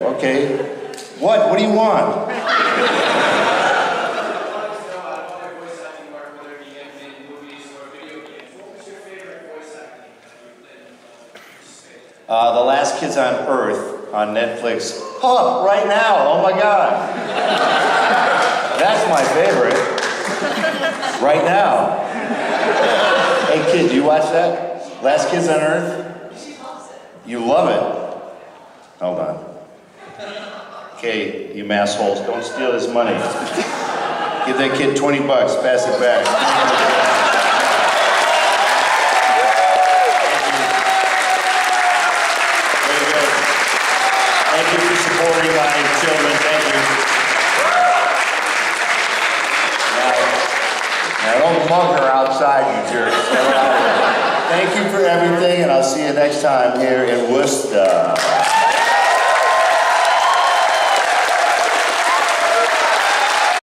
Okay. What? What do you want? Uh, the Last Kids on Earth on Netflix. Huh, right now. Oh my God. That's my favorite. Right now. Hey kid, do you watch that? Last Kids on Earth? You love it. Hold on. Okay, you massholes, don't steal his money. Give that kid 20 bucks, pass it back. Very good. Thank you for supporting my children, thank you. Now, now don't mug her outside, you jerks. Thank you for everything, and I'll see you next time here in Worcester.